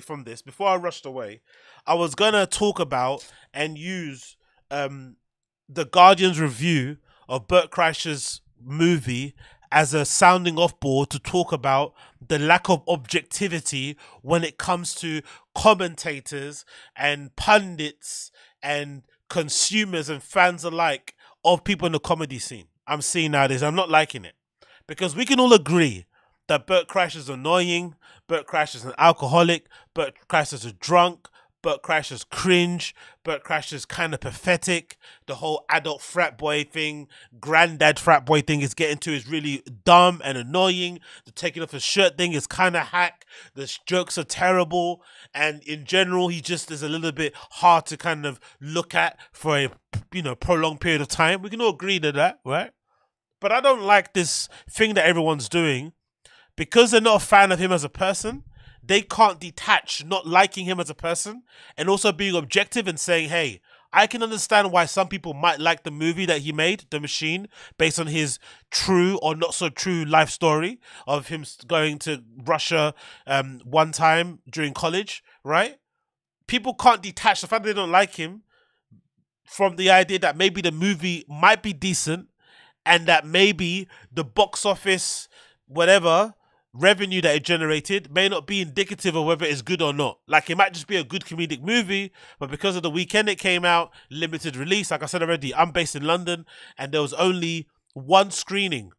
from this before I rushed away, I was gonna talk about and use um the Guardian's review of Bert Kreischer's movie as a sounding off board to talk about the lack of objectivity when it comes to commentators and pundits and consumers and fans alike of people in the comedy scene. I'm seeing nowadays. I'm not liking it because we can all agree that Bert Kreischer's annoying, Bert Kreischer's an alcoholic, Bert Kreischer's a drunk, Bert Kreischer's cringe. Bert Kreischer's kind of pathetic. The whole adult frat boy thing, granddad frat boy thing is getting to is really dumb and annoying. The taking off his shirt thing is kind of hack. The jokes are terrible. And in general, he just is a little bit hard to kind of look at for a you know prolonged period of time. We can all agree to that, right? But I don't like this thing that everyone's doing because they're not a fan of him as a person they can't detach not liking him as a person and also being objective and saying, hey, I can understand why some people might like the movie that he made, The Machine, based on his true or not so true life story of him going to Russia um, one time during college, right? People can't detach the fact that they don't like him from the idea that maybe the movie might be decent and that maybe the box office, whatever, revenue that it generated may not be indicative of whether it's good or not. Like it might just be a good comedic movie, but because of the weekend it came out, limited release, like I said already, I'm based in London and there was only one screening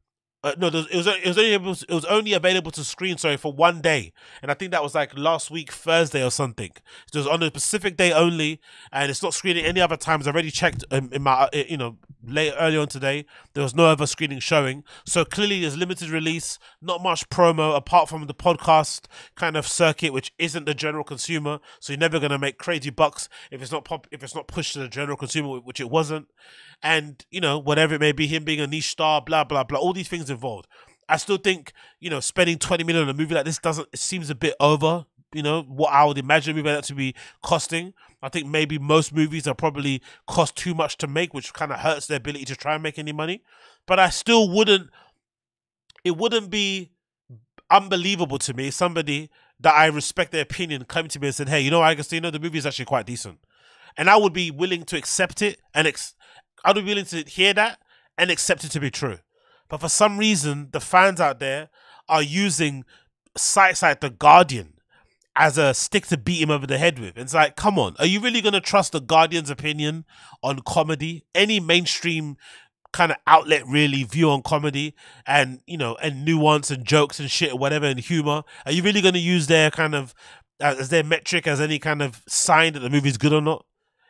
uh, no, it was it was only able to, it was only available to screen sorry for one day, and I think that was like last week Thursday or something. So it was on a specific day only, and it's not screening any other times. I already checked um, in my uh, you know late early on today. There was no other screening showing, so clearly there's limited release, not much promo apart from the podcast kind of circuit, which isn't the general consumer. So you're never gonna make crazy bucks if it's not pop if it's not pushed to the general consumer, which it wasn't and you know whatever it may be, him being a niche star, blah blah blah, all these things involved. I still think you know spending twenty million on a movie like this doesn't it seems a bit over. You know what I would imagine like that to be costing. I think maybe most movies are probably cost too much to make, which kind of hurts their ability to try and make any money. But I still wouldn't. It wouldn't be unbelievable to me somebody that I respect their opinion coming to me and said, "Hey, you know, Agostinho, the movie is actually quite decent," and I would be willing to accept it and ex- I'd be willing to hear that and accept it to be true. But for some reason, the fans out there are using sites like The Guardian as a stick to beat him over the head with. It's like, come on, are you really going to trust The Guardian's opinion on comedy? Any mainstream kind of outlet really view on comedy and, you know, and nuance and jokes and shit or whatever and humor? Are you really going to use their kind of as their metric as any kind of sign that the movie's good or not?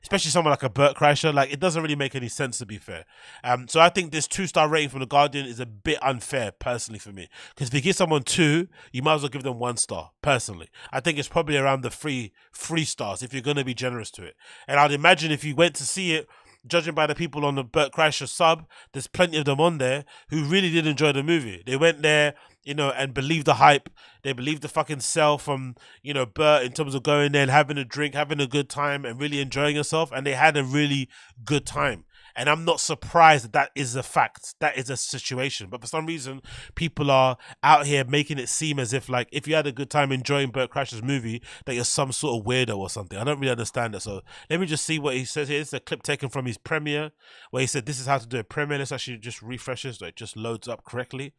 Especially someone like a Bert Kreischer, like it doesn't really make any sense to be fair. Um, so I think this two star rating from the Guardian is a bit unfair personally for me because if you give someone two, you might as well give them one star. Personally, I think it's probably around the three three stars if you're going to be generous to it. And I'd imagine if you went to see it judging by the people on the Bert Kreischer sub, there's plenty of them on there who really did enjoy the movie. They went there, you know, and believe the hype. They believe the fucking sell from, you know, Bert in terms of going there and having a drink, having a good time, and really enjoying yourself. And they had a really good time. And I'm not surprised that that is a fact. That is a situation. But for some reason, people are out here making it seem as if, like, if you had a good time enjoying Bert Kreischer's movie, that you're some sort of weirdo or something. I don't really understand it. So let me just see what he says here. It's a clip taken from his premiere where he said, This is how to do a premiere. Let's actually just refresh this so it just loads up correctly.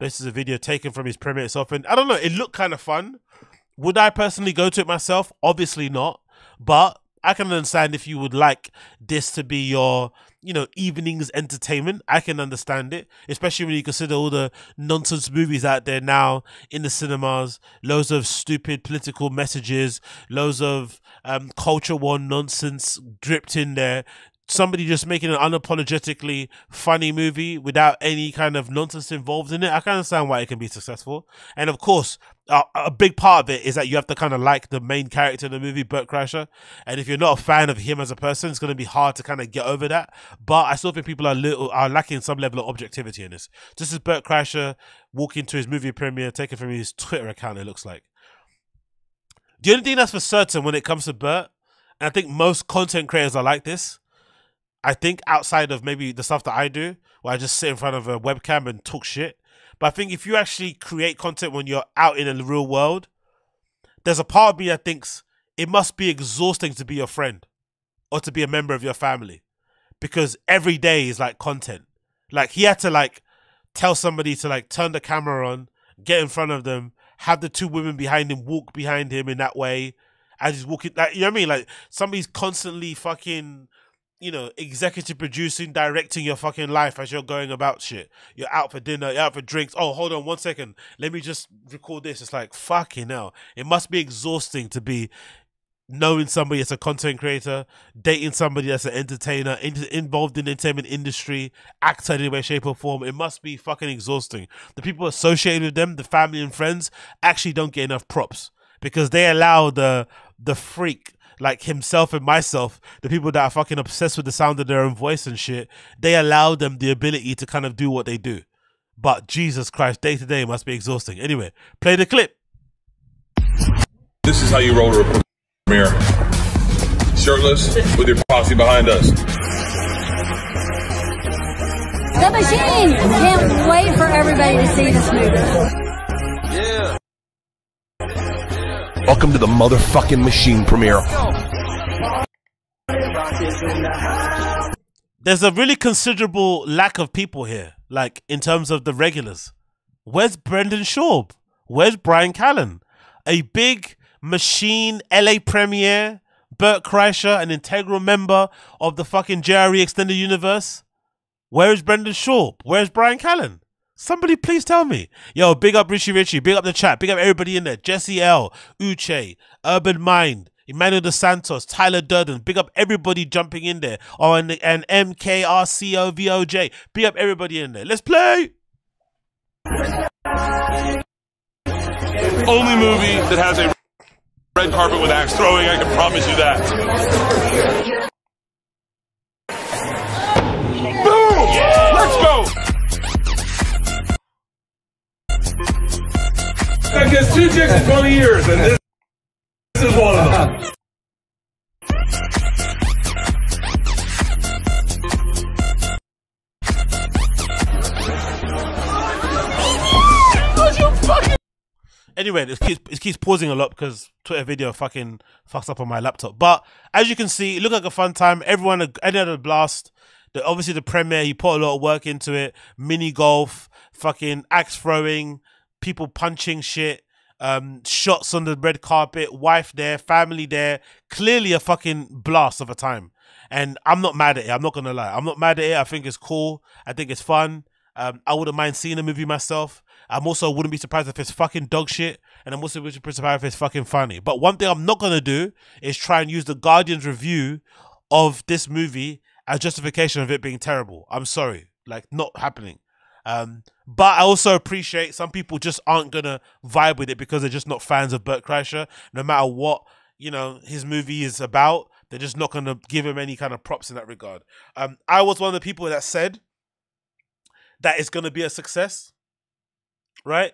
This is a video taken from his premiere itself. And I don't know, it looked kind of fun. Would I personally go to it myself? Obviously not. But I can understand if you would like this to be your you know evenings entertainment i can understand it especially when you consider all the nonsense movies out there now in the cinemas loads of stupid political messages loads of um, culture war nonsense dripped in there somebody just making an unapologetically funny movie without any kind of nonsense involved in it, I can understand why it can be successful. And of course, a, a big part of it is that you have to kind of like the main character in the movie, Bert Kreischer. And if you're not a fan of him as a person, it's going to be hard to kind of get over that. But I still think people are little are lacking some level of objectivity in this. This is Bert Kreischer walking to his movie premiere, taken from his Twitter account. It looks like. The only thing that's for certain when it comes to Bert, and I think most content creators are like this I think outside of maybe the stuff that I do, where I just sit in front of a webcam and talk shit. But I think if you actually create content when you're out in the real world, there's a part of me that thinks it must be exhausting to be your friend or to be a member of your family because every day is like content. Like he had to like tell somebody to like turn the camera on, get in front of them, have the two women behind him walk behind him in that way as he's walking. Like, you know what I mean? Like somebody's constantly fucking, you know, executive producing, directing your fucking life as you're going about shit. You're out for dinner, you're out for drinks. Oh, hold on one second. Let me just record this. It's like fucking hell. It must be exhausting to be knowing somebody as a content creator, dating somebody as an entertainer, in- involved in the entertainment industry, actor in any way, shape, or form, it must be fucking exhausting. The people associated with them, the family and friends, actually don't get enough props because they allow the the freak like himself and myself, the people that are fucking obsessed with the sound of their own voice and shit, they allow them the ability to kind of do what they do. But Jesus Christ, day to day must be exhausting. Anyway, play the clip. This is how you roll a report premiere. Shirtless with your posse behind us. The Machine! Can't wait for everybody to see this movie. Welcome to the motherfucking machine premiere. There's a really considerable lack of people here, like in terms of the regulars. Where's Brendan Schaub? Where's Bryan Callen? A big machine LA premiere, Bert Kreischer, an integral member of the fucking JRE Extended Universe. Where is Brendan Schaub? Where's Bryan Callen? Somebody please tell me. Yo, big up Richie Richie, big up the chat, big up everybody in there. Jesse L, Uche, Urban Mind, Emmanuel dos Santos, Tyler Durden, big up everybody jumping in there. Oh, and, and MKRCOVOJ, big up everybody in there. Let's play. Only movie that has a red carpet with axe throwing, I can promise you that. Gets two chicks in 20 years, and this, this is one of them. Anyway, it keeps, keeps pausing a lot because Twitter video fucking fucks up on my laptop. But as you can see, it looked like a fun time. Everyone, had a blast. The, obviously, the premiere, he put a lot of work into it. Mini golf, fucking axe throwing, people punching shit, um, shots on the red carpet, wife there, family there. Clearly a fucking blast of a time. And I'm not mad at it. I'm not gonna lie. I'm not mad at it. I think it's cool. I think it's fun. Um, I wouldn't mind seeing the movie myself. I'm also wouldn't be surprised if it's fucking dog shit, and I'm also wouldn't be surprised if it's fucking funny. But one thing I'm not gonna do is try and use the Guardian's review of this movie as justification of it being terrible. I'm sorry, like not happening. Um, but I also appreciate some people just aren't gonna vibe with it because they're just not fans of Bert Kreischer. No matter what you know his movie is about, they're just not gonna give him any kind of props in that regard. Um, I was one of the people that said that it's gonna be a success, right?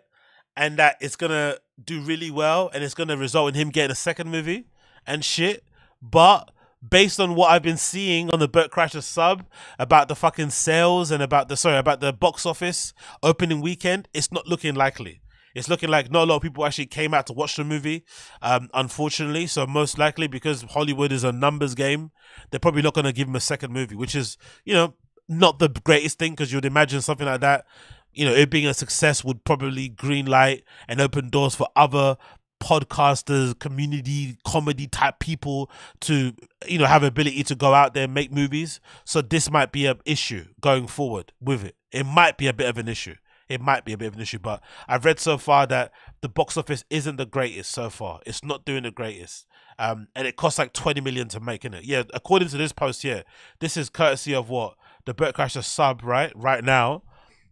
And that it's gonna do really well, and it's gonna result in him getting a second movie and shit. But based on what I've been seeing on the Bert Kreischer sub about the fucking sales and about the sorry about the box office opening weekend, it's not looking likely. It's looking like not a lot of people actually came out to watch the movie, um, unfortunately. So most likely because Hollywood is a numbers game, they're probably not going to give him a second movie, which is you know not the greatest thing because you'd imagine something like that. You know, it being a success would probably green light and open doors for other podcasters, community comedy type people to you know have ability to go out there and make movies. So this might be an issue going forward with it. It might be a bit of an issue. It might be a bit of an issue, but I've read so far that the box office isn't the greatest so far. It's not doing the greatest. Um, and it costs like 20 million to make, in it? Yeah, according to this post here, this is courtesy of what? The Bert Kreischer sub, right? Right now.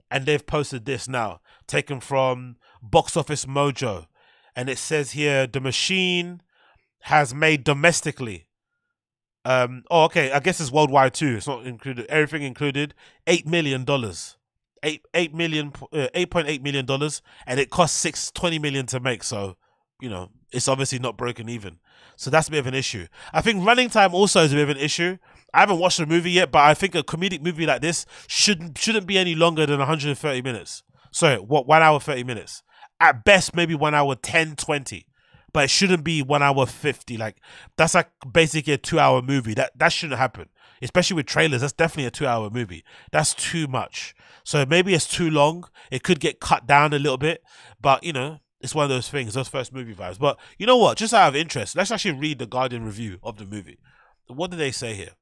And they've posted this now, taken from Box Office Mojo and it says here the machine has made domestically. Um. Oh, okay. I guess it's worldwide too. It's not included. Everything included. Eight million dollars. Eight eight million. Uh, eight point eight million dollars, and it costs six twenty million to make. So, you know, it's obviously not broken even. So that's a bit of an issue. I think running time also is a bit of an issue. I haven't watched the movie yet, but I think a comedic movie like this shouldn't shouldn't be any longer than 130 minutes. Sorry, what one hour 30 minutes at best maybe one hour 10 20 but it shouldn't be one hour fifty. Like that's like basically a two hour movie. That that shouldn't happen. Especially with trailers, that's definitely a two hour movie. That's too much. So maybe it's too long. It could get cut down a little bit, but you know, it's one of those things, those first movie vibes. But you know what? Just out of interest, let's actually read the Guardian review of the movie. What do they say here?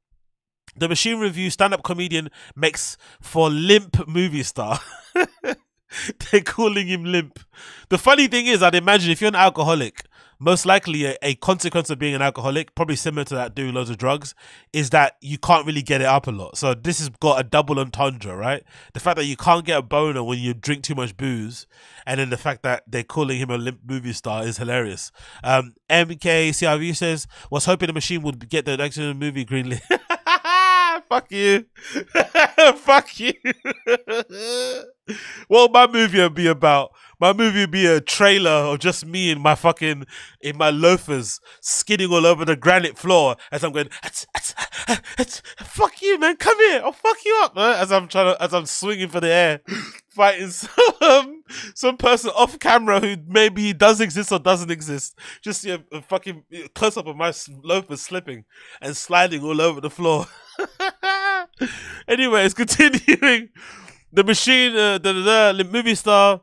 The Machine Review stand-up comedian makes for limp movie star. They're calling him limp. The funny thing is, I'd imagine if you're an alcoholic, most likely a, a, consequence of being an alcoholic, probably similar to that doing loads of drugs, is that you can't really get it up a lot. So this has got a double entendre, right? The fact that you can't get a boner when you drink too much booze, and then the fact that they're calling him a limp movie star is hilarious. Um, MK CRV says was hoping the machine would get the next movie greenlit. Fuck you. Fuck you. What my movie would be about? My movie would be a trailer of just me in my fucking in my loafers skidding all over the granite floor as I'm going. fuck you, man! Come here! I'll fuck you up, man. As I'm trying to, as I'm swinging for the air, fighting some some person off camera who maybe does exist or doesn't exist. Just see a, a fucking close up of my loafers slipping and sliding all over the floor. Anyways, continuing. The machine, uh, the, the, the movie star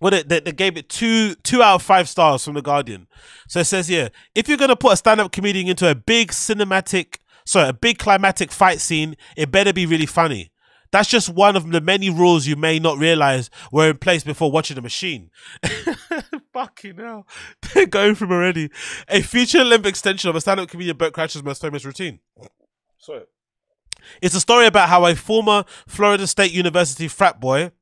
well, they, they, they, gave it two two out of five stars from the Guardian. So it says here, if you're gonna put a stand-up comedian into a big cinematic, sorry, a big climatic fight scene, it better be really funny. That's just one of the many rules you may not realize were in place before watching the machine. Fucking hell. They're going from already. A feature length extension of a stand up comedian Bert Kreischer's most famous routine. Sorry. It's a story about how a former Florida State University frat boy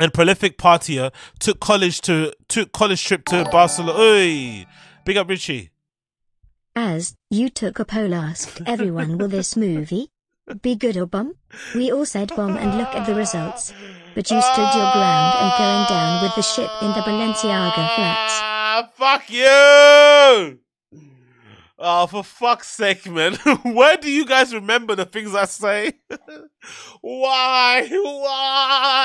and prolific partier took college to took college trip to Barcelona. Oy, big up Richie. As you took a poll asked everyone will this movie be good or bomb? We all said bomb and look at the results. But you stood your ground and going down with the ship in the Balenciaga flats. Ah, fuck you! Oh, for fuck's sake, man. Where do you guys remember the things I say? Why? Why?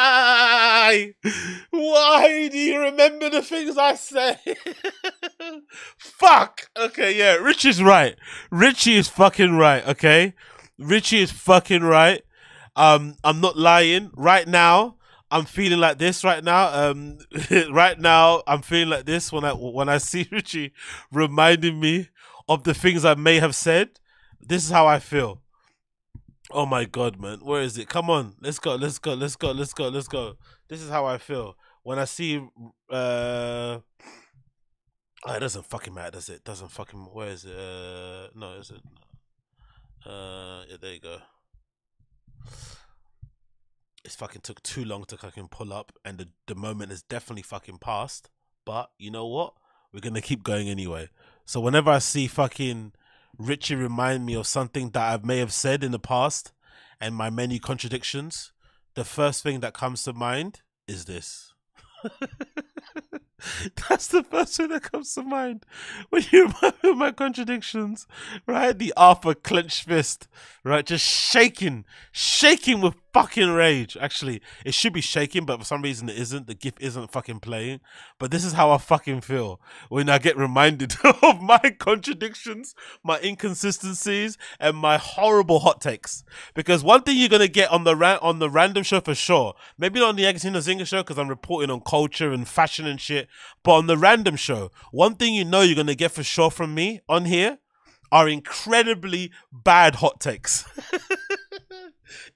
Why do you remember the things I say? Fuck! Okay, yeah, Richie's right. Richie is fucking right, okay? Richie is fucking right. Um, I'm not lying. Right now, I'm feeling like this right now. Um, right now, I'm feeling like this when I when I see Richie reminding me of the things I may have said. This is how I feel. Oh my god, man. Where is it? Come on. Let's go. Let's go. Let's go. Let's go. Let's go. This is how I feel. When I see uh Oh, it doesn't fucking matter, does it? Doesn't fucking where is it? Uh no, is it uh yeah, there you go. It's fucking took too long to fucking pull up and the, the moment is definitely fucking passed. But you know what? We're gonna keep going anyway. So whenever I see fucking Richie remind me of something that I may have said in the past and my many contradictions, the first thing that comes to mind is this. That's the first thing that comes to mind when you remember my contradictions, right? The Arthur clenched fist, right? Just shaking, shaking with fucking rage. Actually, it should be shaking, but for some reason it isn't. The GIF isn't fucking playing. But this is how I fucking feel when I get reminded of my contradictions, my inconsistencies, and my horrible hot takes. Because one thing you're gonna get on the ra- on the random show for sure, maybe not on the Agostinho Zinga show because I'm reporting on culture and fashion and shit, but on the random show, one thing you know you're gonna get for sure from me on here are incredibly bad hot takes.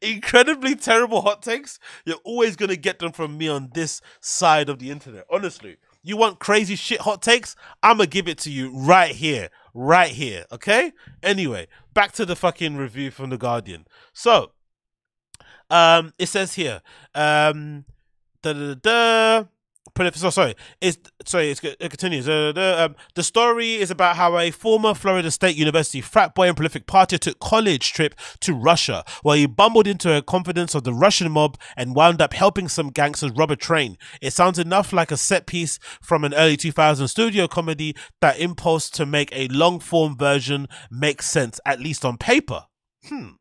incredibly terrible hot takes, you're always going to get them from me on this side of the internet. Honestly, you want crazy shit hot takes? I'm going to give it to you right here, right here. Okay? Anyway, back to the fucking review from The Guardian. So, um, it says here, um, da da da so sorry, it's sorry, it's, it continues. Uh, the, um, the story is about how a former Florida State University frat boy and prolific partier took college trip to Russia, where he bumbled into a confidence of the Russian mob and wound up helping some gangsters rob a train. It sounds enough like a set piece from an early 2000s studio comedy that impulse to make a long form version makes sense, at least on paper. Hmm.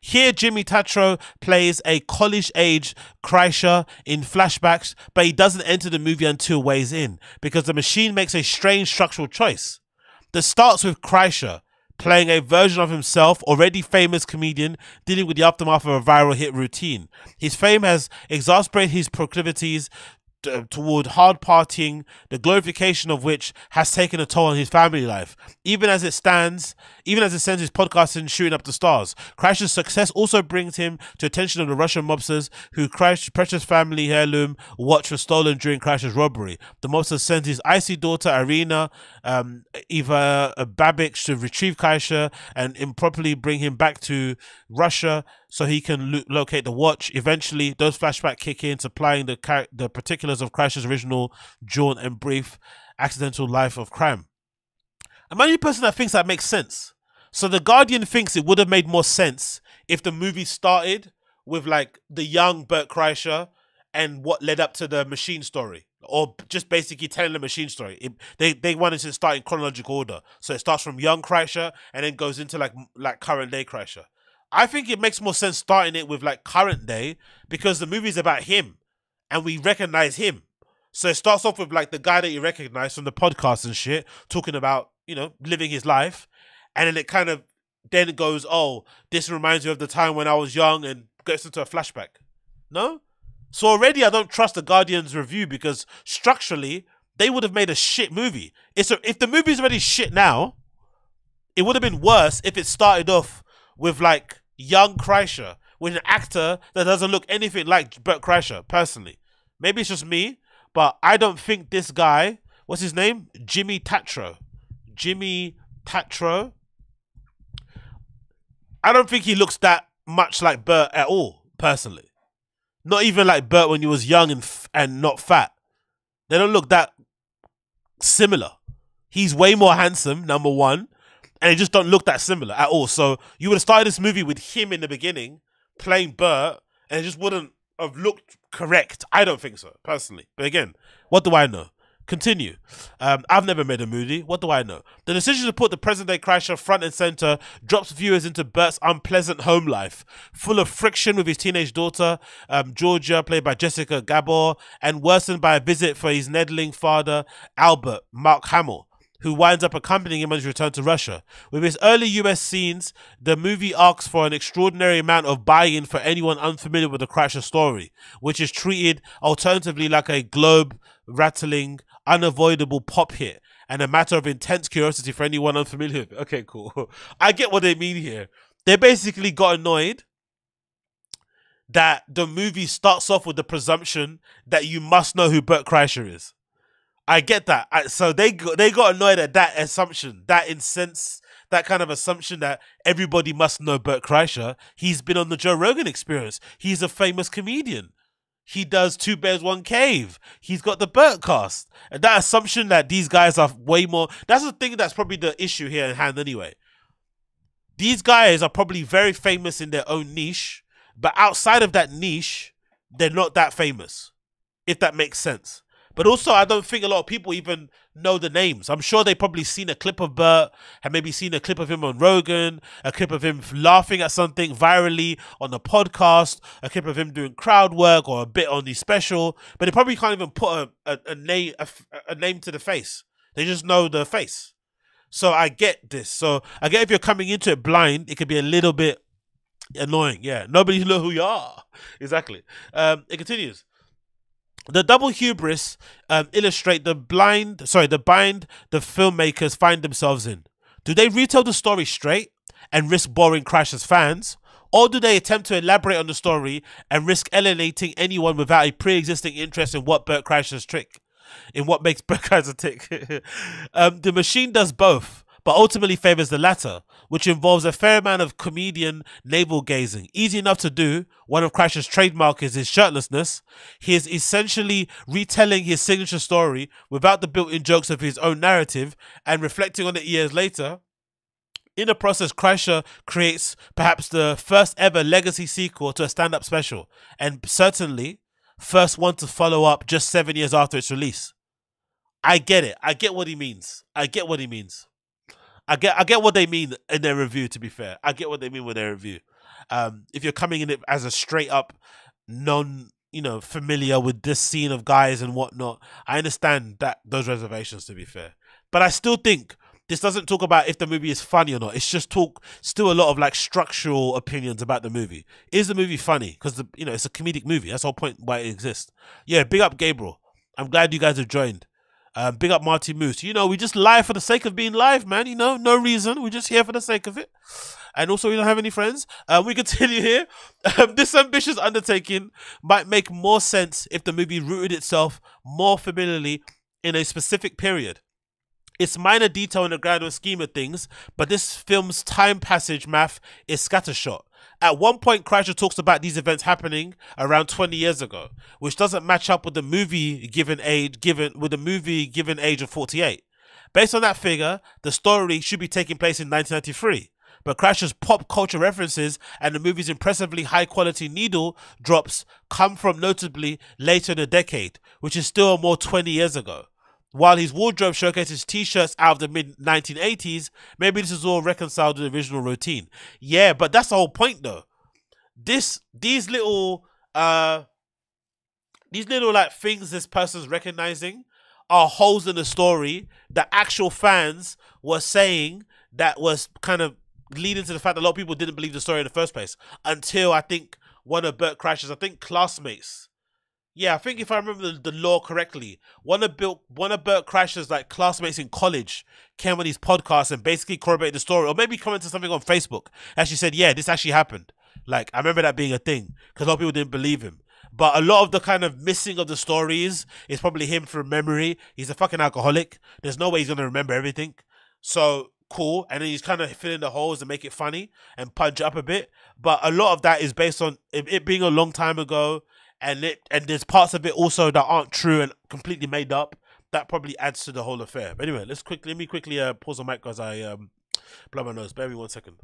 Here, Jimmy Tatro plays a college age Kreischer in flashbacks, but he doesn't enter the movie until ways in because the machine makes a strange structural choice that starts with Kreischer playing a version of himself, already famous comedian, dealing with the aftermath of a viral hit routine. His fame has exasperated his proclivities toward hard partying, the glorification of which has taken a toll on his family life. Even as it stands, even as it sends his podcast podcasting shooting up the stars, Crash's success also brings him to attention of the Russian mobsters who Crash precious family heirloom watch was stolen during Crash's robbery. The mobster sends his icy daughter Irina, um, Iva uh, Babich to retrieve Kaisha and improperly bring him back to Russia so he can lo- locate the watch. Eventually, those flashbacks kick in, supplying the char- the particulars of Crash's original jaunt and brief accidental life of crime. I'm the only person that thinks that makes sense. So the Guardian thinks it would have made more sense if the movie started with like the young Bert Kreischer and what led up to the machine story, or just basically telling the machine story. It, they they wanted to start in chronological order, so it starts from young Kreischer and then goes into like like current day Kreischer. I think it makes more sense starting it with like current day because the movie's about him and we recognize him. So it starts off with like the guy that you recognize from the podcast and shit, talking about, you know, living his life. And then it kind of then it goes, oh, this reminds me of the time when I was young and gets into a flashback. No? So already I don't trust the Guardian's review because structurally they would have made a shit movie. It's a, if the movie's already shit now, it would have been worse if it started off with like young Kreischer, with an actor that doesn't look anything like Bert Kreischer, personally. Maybe it's just me, but I don't think this guy, what's his name? Jimmy Tatro. Jimmy Tatro. I don't think he looks that much like Bert at all, personally. Not even like Bert when he was young and and not fat. They don't look that similar. He's way more handsome, number one, and they just don't look that similar at all. So you would have started this movie with him in the beginning playing Bert, and it just wouldn't have looked correct. I don't think so, personally. But again, what do I know? Continue. Um, I've never made a movie. What do I know? The decision to put the present day Crasher front and center drops viewers into Bert's unpleasant home life, full of friction with his teenage daughter, um, Georgia, played by Jessica Gabor, and worsened by a visit for his neddling father, Albert, Mark Hamill who winds up accompanying him on his return to Russia. With its early US scenes, the movie asks for an extraordinary amount of buy-in for anyone unfamiliar with the Crasher story, which is treated alternatively like a globe rattling, unavoidable pop hit and a matter of intense curiosity for anyone unfamiliar with it. Okay, cool. I get what they mean here. They basically got annoyed that the movie starts off with the presumption that you must know who Bert Kreischer is. I get that. I, so they they got annoyed at that assumption, that incense, that kind of assumption that everybody must know Bert Kreischer. He's been on the Joe Rogan Experience. He's a famous comedian. He does Two Bears One Cave. He's got the Bertcast. And that assumption that these guys are way more. That's the thing that's probably the issue here in hand anyway. These guys are probably very famous in their own niche, but outside of that niche, they're not that famous. If that makes sense. But also, I don't think a lot of people even know the names. I'm sure they've probably seen a clip of Bert, have maybe seen a clip of him on Rogan, a clip of him laughing at something virally on the podcast, a clip of him doing crowd work or a bit on the special. But they probably can't even put a, a, a name a, a name to the face. They just know the face. So I get this. So I get if you're coming into it blind, it could be a little bit annoying. Yeah, nobody know who you are. Exactly. Um, it continues. The double hubris um, illustrate the blind, sorry, the bind the filmmakers find themselves in. Do they retell the story straight and risk boring Crash's fans, or do they attempt to elaborate on the story and risk alienating anyone without a pre-existing interest in what Bert Crasher's trick, in what makes Bert Kreischer tick? um, the machine does both, but ultimately favors the latter, which involves a fair amount of comedian navel gazing. Easy enough to do. One of Crasher's trademark is his shirtlessness. He is essentially retelling his signature story without the built-in jokes of his own narrative and reflecting on it years later. In the process, Kreischer creates perhaps the first ever legacy sequel to a stand-up special, and certainly first one to follow up just seven years after its release. I get it. I get what he means. I get what he means. I get I get what they mean in their review. To be fair, I get what they mean with their review. Um, if you're coming in as a straight up non, you know, familiar with this scene of guys and whatnot, I understand that those reservations. To be fair, but I still think this doesn't talk about if the movie is funny or not. It's just talk still a lot of like structural opinions about the movie. Is the movie funny? Because you know it's a comedic movie. That's the whole point why it exists. Yeah, big up Gabriel. I'm glad you guys have joined. Um, big up Marty Moose. You know, we just live for the sake of being live, man. You know, no reason. We're just here for the sake of it. And also, we don't have any friends. Um, we continue here. Um, this ambitious undertaking might make more sense if the movie rooted itself more familiarly in a specific period. It's minor detail in the grander scheme of things, but this film's time passage math is scattershot. At one point, Kreischer talks about these events happening around 20 years ago, which doesn't match up with the movie given age given with the movie given age of 48. Based on that figure, the story should be taking place in 1993. But Kreischer's pop culture references and the movie's impressively high quality needle drops come from notably later in the decade, which is still more 20 years ago. While his wardrobe showcases t-shirts out of the mid 1980s, maybe this is all reconciled to the original routine. Yeah, but that's the whole point though. This these little uh these little like things this person's recognizing are holes in the story that actual fans were saying that was kind of leading to the fact that a lot of people didn't believe the story in the first place until I think one of Bert Kreischer's, I think classmates yeah, I think if I remember the, the lore correctly, one of Bill, one of Bert Kreischer's like classmates in college came on his podcast and basically corroborated the story, or maybe commented something on Facebook. Actually said, "Yeah, this actually happened." Like I remember that being a thing because a lot of people didn't believe him. But a lot of the kind of missing of the stories is probably him from memory. He's a fucking alcoholic. There's no way he's gonna remember everything. So cool, and then he's kind of filling the holes and make it funny and punch up a bit. But a lot of that is based on it being a long time ago and it and there's parts of it also that aren't true and completely made up. That probably adds to the whole affair. But anyway, let's quickly let me quickly uh, pause the mic as I um blow my nose. Bear me one second.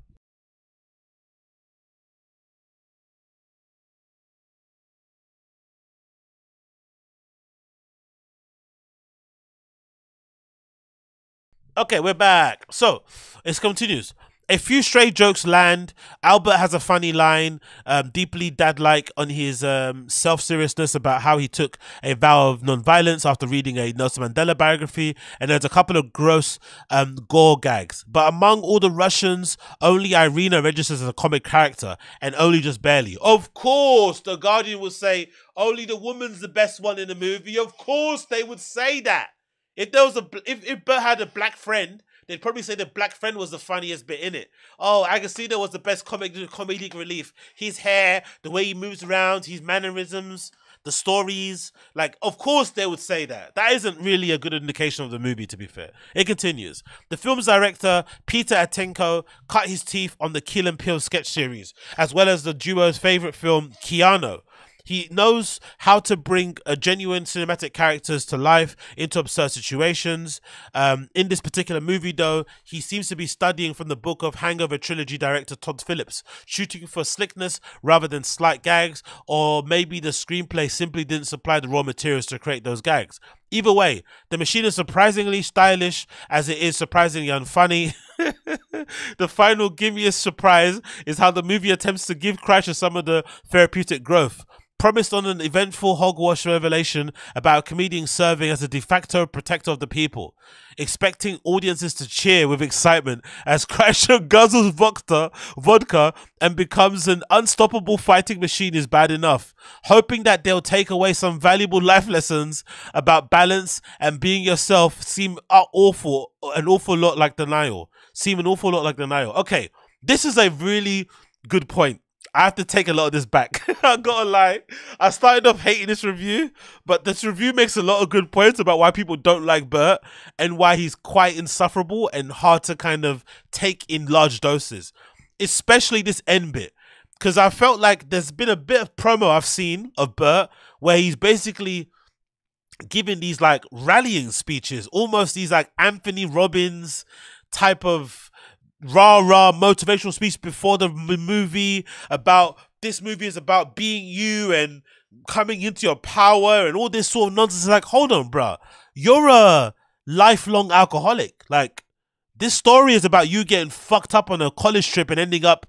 Okay, we're back. So it continues. A few stray jokes land. Albert has a funny line, um, deeply dad-like on his um, self-seriousness about how he took a vow of non-violence after reading a Nelson Mandela biography, and there's a couple of gross um, gore gags. But among all the Russians, only Irina registers as a comic character, and only just barely. Of course, the Guardian will say only the woman's the best one in the movie. Of course, they would say that. If there was a if if Bert had a black friend they'd probably say the black friend was the funniest bit in it. Oh, Agostinho was the best comic comedic relief. His hair, the way he moves around, his mannerisms, the stories. Like, of course they would say that. That isn't really a good indication of the movie, to be fair. It continues. The film's director, Peter Atencio, cut his teeth on the Key and Peele sketch series, as well as the duo's favorite film, Keanu, he knows how to bring a genuine cinematic characters to life into absurd situations. Um, in this particular movie, though, he seems to be studying from the book of Hangover trilogy director Todd Phillips, shooting for slickness rather than slight gags, or maybe the screenplay simply didn't supply the raw materials to create those gags. Either way, the machine is surprisingly stylish as it is surprisingly unfunny. the final gimmiest surprise is how the movie attempts to give Kreischer some of the therapeutic growth promised on an eventful hogwash revelation about a comedian serving as a de facto protector of the people, expecting audiences to cheer with excitement as Kreischer guzzles vodka, vodka and becomes an unstoppable fighting machine is bad enough. Hoping that they'll take away some valuable life lessons about balance and being yourself seem awful, an awful lot like denial. Seem an awful lot like denial. Okay, this is a really good point I have to take a lot of this back. I gotta lie. I started off hating this review, but this review makes a lot of good points about why people don't like Bert and why he's quite insufferable and hard to kind of take in large doses. Especially this end bit. Because I felt like there's been a bit of promo I've seen of Bert where he's basically giving these like rallying speeches, almost these like Anthony Robbins type of rah rah motivational speech before the movie about this movie is about being you and coming into your power and all this sort of nonsense. like, hold on, bro. You're a lifelong alcoholic. Like, this story is about you getting fucked up on a college trip and ending up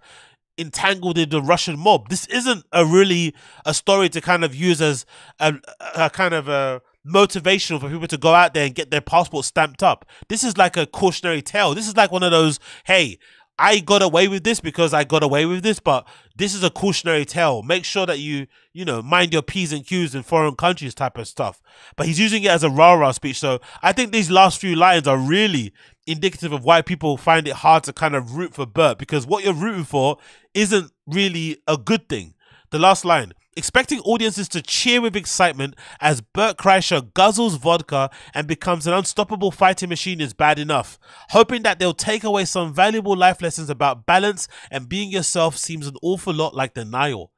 entangled in the Russian mob. This isn't a really a story to kind of use as a, a kind of a motivational for people to go out there and get their passport stamped up. This is like a cautionary tale. This is like one of those, hey, I got away with this because I got away with this, but this is a cautionary tale. Make sure that you, you know, mind your P's and Q's in foreign countries type of stuff. But he's using it as a rah rah speech. So I think these last few lines are really indicative of why people find it hard to kind of root for Bert because what you're rooting for isn't really a good thing. The last line expecting audiences to cheer with excitement as Bert Kreischer guzzles vodka and becomes an unstoppable fighting machine is bad enough. Hoping that they'll take away some valuable life lessons about balance and being yourself seems an awful lot like denial.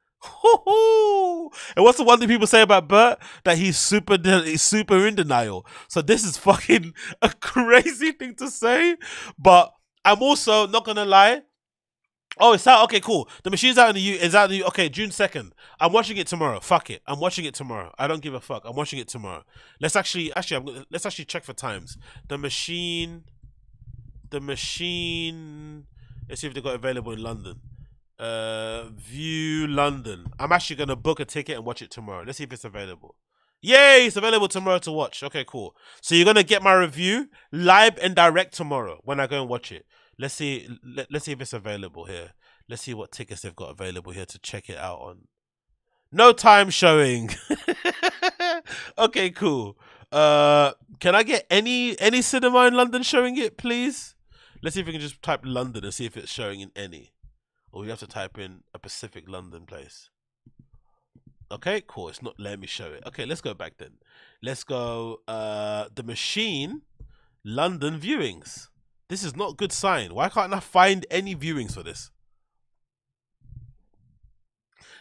And what's the one thing people say about Bert? That he's super, he's super in denial. So this is fucking a crazy thing to say. But I'm also not gonna lie. Oh, it's out. Okay, cool. The machine's out in the U. Is out in the U. Okay, June second. I'm watching it tomorrow. Fuck it. I'm watching it tomorrow. I don't give a fuck. I'm watching it tomorrow. Let's actually, actually, I'm gonna, let's actually check for times. The machine, the machine. Let's see if they got available in London. Uh, view London. I'm actually gonna book a ticket and watch it tomorrow. Let's see if it's available. Yay! It's available tomorrow to watch. Okay, cool. So you're gonna get my review live and direct tomorrow when I go and watch it. Let's see. Let, let's see if it's available here. Let's see what tickets they've got available here to check it out on. No time showing. okay, cool. Uh, can I get any any cinema in London showing it, please? Let's see if we can just type London and see if it's showing in any. Or we have to type in a Pacific London place. Okay, cool. It's not letting me show it. Okay, let's go back then. Let's go uh the machine London viewings. This is not good sign. Why can't I find any viewings for this?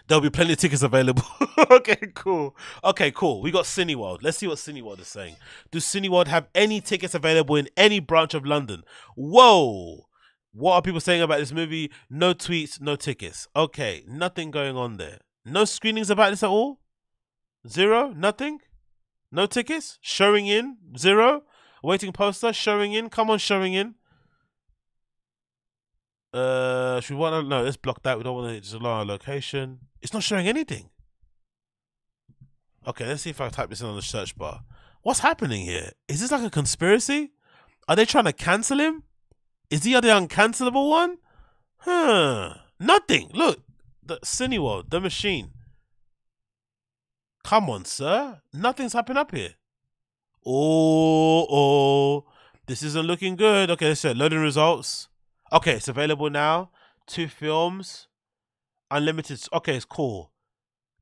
There'll be plenty of tickets available. okay, cool. Okay, cool. We got Cineworld. Let's see what Cineworld is saying. Do Cineworld have any tickets available in any branch of London? Whoa. What are people saying about this movie? No tweets, no tickets. Okay, nothing going on there. No screenings about this at all? Zero? Nothing? No tickets? Showing in? Zero? Waiting poster? Showing in? Come on, showing in. Uh, should we want to? No, let's block that. We don't want to allow our location. It's not showing anything. Okay, let's see if I type this in on the search bar. What's happening here? Is this like a conspiracy? Are they trying to cancel him? Is he the uncancelable one? Huh. Nothing. Look, the Cineworld, the machine. Come on, sir. Nothing's happening up here. Oh, oh. This isn't looking good. Okay, let's see. Loading results. Okay, it's available now. Two films. Unlimited. Okay, it's cool.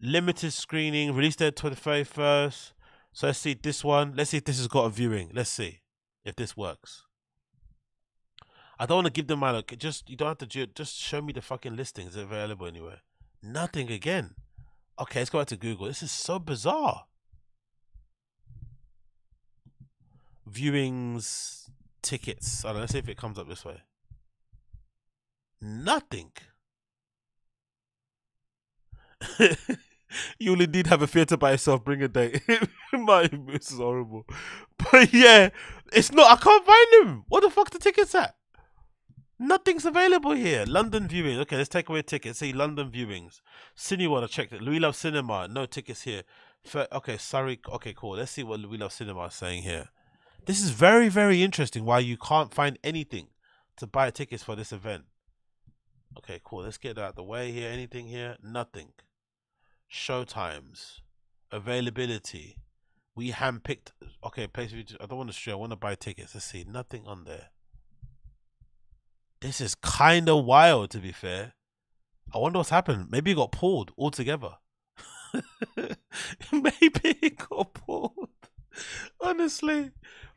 Limited screening. Released date 21st. So let's see this one. Let's see if this has got a viewing. Let's see if this works. I don't want to give them my look. Just you don't have to ju- just show me the fucking listings Is it available anywhere. Nothing again. Okay, let's go back to Google. This is so bizarre. Viewings, tickets. I don't know. Let's see if it comes up this way. Nothing. you will indeed have a theatre by yourself. Bring a date. My, this is horrible. But yeah, it's not. I can't find him. What the fuck the tickets at? Nothing's available here. London viewings. Okay, let's take away tickets. See London viewings. Cineworld. I checked it. Louis Love Cinema. No tickets here. Okay, sorry. Okay, cool. Let's see what Louis Love Cinema is saying here. This is very, very interesting. Why you can't find anything to buy tickets for this event. Okay, cool. Let's get out the way here. Anything here? Nothing. Show times, availability. We handpicked. Okay, place. I don't want to show. I want to buy tickets. Let's see. Nothing on there. This is kind of wild, to be fair. I wonder what's happened. Maybe it got pulled altogether. Maybe it got pulled. Honestly,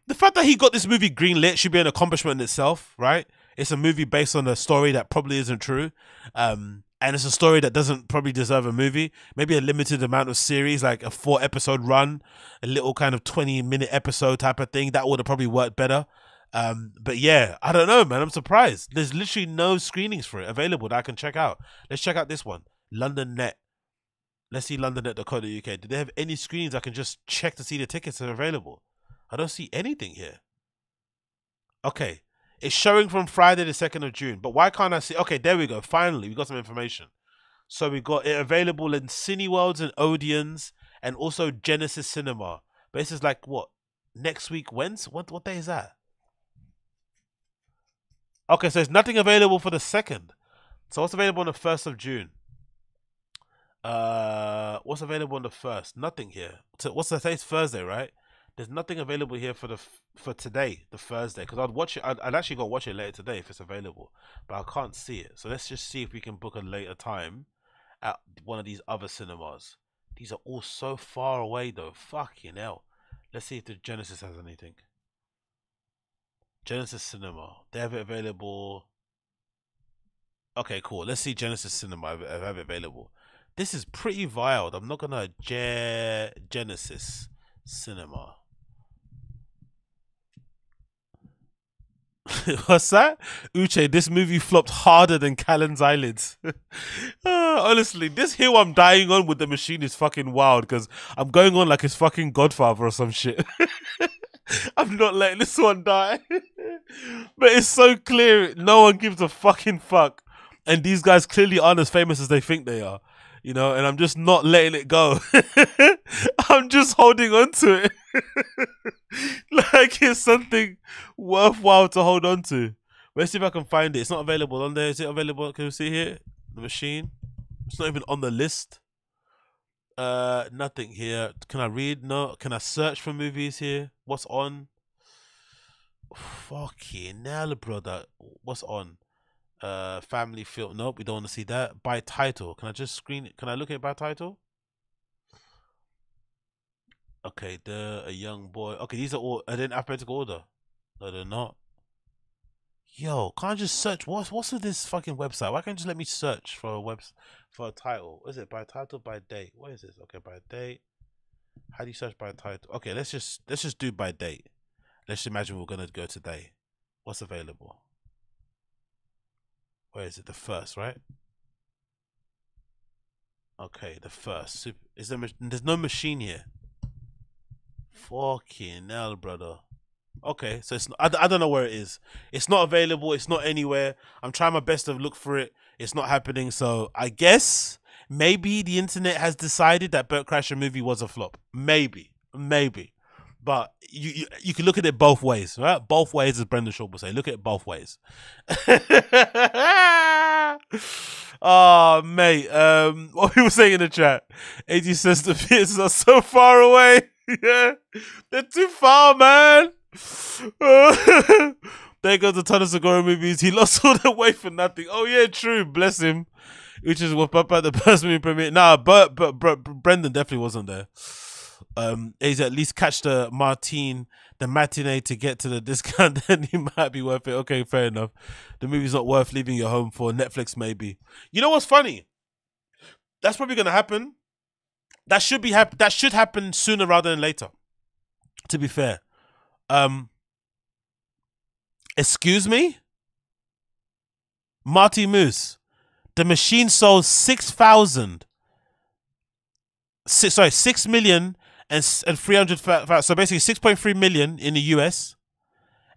the fact that he got this movie greenlit should be an accomplishment in itself, right? It's a movie based on a story that probably isn't true. Um, and it's a story that doesn't probably deserve a movie. Maybe a limited amount of series, like a four episode run, a little kind of 20 minute episode type of thing. That would have probably worked better. Um, but yeah, I don't know, man. I'm surprised. There's literally no screenings for it available that I can check out. Let's check out this one, London Net. Let's see londonnet.co.uk. Do they have any screens I can just check to see the tickets are available? I don't see anything here. Okay, It's showing from Friday the second of June. But why can't I see? Okay, there we go. Finally, we got some information. So we got it available in Cineworlds and Odeons, and also Genesis Cinema. But this is like what next week? When's what? What day is that? Okay, so there's nothing available for the second. So what's available on the first of June? Uh, what's available on the first? Nothing here. So what's the It's Thursday, right? There's nothing available here for the for today, the Thursday, because I'd watch it. I'd, I'd actually go watch it later today if it's available, but I can't see it. So let's just see if we can book a later time at one of these other cinemas. These are all so far away, though. Fucking hell. Let's see if the Genesis has anything. Genesis Cinema. They have it available. Okay, cool. Let's see Genesis Cinema it, have it available. This is pretty wild. I'm not gonna Ge- Genesis Cinema. What's that? Uche, this movie flopped harder than Callen's eyelids. Ah, honestly, this hill I'm dying on with the machine is fucking wild because I'm going on like it's fucking Godfather or some shit. I'm not letting this one die. but it's so clear no one gives a fucking fuck. And these guys clearly aren't as famous as they think they are. You know, and I'm just not letting it go. I'm just holding on to it. like it's something worthwhile to hold on to. Let's see if I can find it. It's not available on there. Is it available? Can you see here? The machine. It's not even on the list. Uh, nothing here. Can I read? No. Can I search for movies here? What's on? Fucking hell, brother. What's on? Uh, family film. Nope, we don't want to see that. By title. Can I just screen? Can I look at it by title? Okay, the a young boy. Okay, these are all are they in alphabetical order? No, they're not. Yo, can't I just search? What's what's with this fucking website? Why can't you just let me search for a web for a title? What is it by title by date? What is this? Okay, by date. How do you search by title? Okay, let's just let's just do by date. Let's imagine we're gonna go today. What's available? Where is it? The first, right? Okay, the first. Is there? There's no machine here. Fucking hell, brother. Okay, so it's I, I don't know where it is. It's not available. It's not anywhere. I'm trying my best to look for it. It's not happening. So I guess maybe the internet has decided that Bert Kreischer movie was a flop. Maybe, maybe. But you, you you can look at it both ways, right? Both ways, as Brendan Schaub would say. Look at it both ways. oh, mate. Um, what people saying in the chat? AG says the theaters are so far away. yeah, they're too far, man. there goes the ton of Segura movies. He lost all the weight for nothing. Oh yeah, true. Bless him. Which is what Papa the person movie premiere. Nah, but but Brendan definitely wasn't there. Um, he's at least catch the Martine, the matinee to get to the discount. Then he might be worth it. Okay, fair enough. The movie's not worth leaving your home for. Netflix maybe. You know what's funny? That's probably gonna happen. That should be hap- That should happen sooner rather than later. To be fair. Um. Excuse me. Marty Moose. The machine sold six thousand. Six, sorry, six million and and three hundred. So basically, six point three million in the US,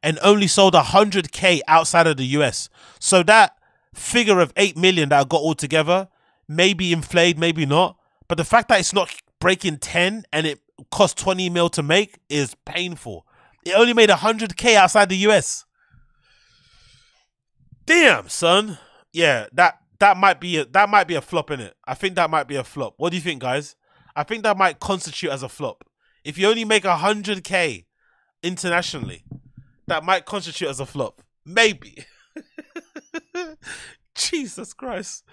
and only sold hundred k outside of the US. So that figure of eight million that I got all together, maybe inflated, maybe not. But the fact that it's not breaking ten and it cost twenty mil to make is painful. It only made hundred k outside the US. Damn, son. Yeah, that that might be a that might be a flop in it. I think that might be a flop. What do you think, guys? I think that might constitute as a flop. If you only make hundred k internationally, that might constitute as a flop. Maybe. Jesus Christ.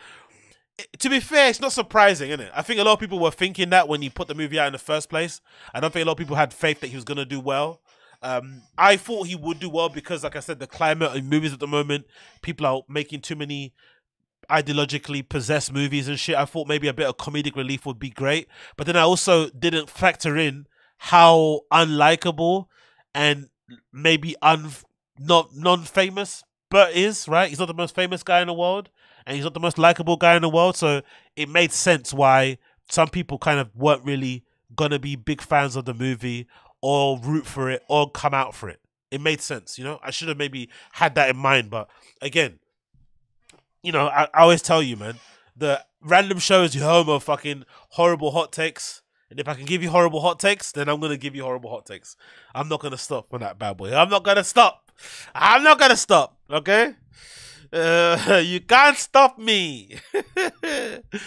To be fair, it's not surprising, is it? I think a lot of people were thinking that when he put the movie out in the first place. I don't think a lot of people had faith that he was going to do well. Um, I thought he would do well because, like I said, the climate in movies at the moment, people are making too many ideologically possessed movies and shit. I thought maybe a bit of comedic relief would be great, but then I also didn't factor in how unlikable and maybe un not non-famous Bert is. Right, he's not the most famous guy in the world, and he's not the most likable guy in the world. So it made sense why some people kind of weren't really gonna be big fans of the movie or root for it or come out for it. it made sense. You know, I should have maybe had that in mind. But again, you know, I, I always tell you, man, the random show is your home of fucking horrible hot takes. And if I can give you horrible hot takes, then I'm gonna give you horrible hot takes. I'm not gonna stop on that bad boy. I'm not gonna stop. I'm not gonna stop. Okay. Uh, you can't stop me.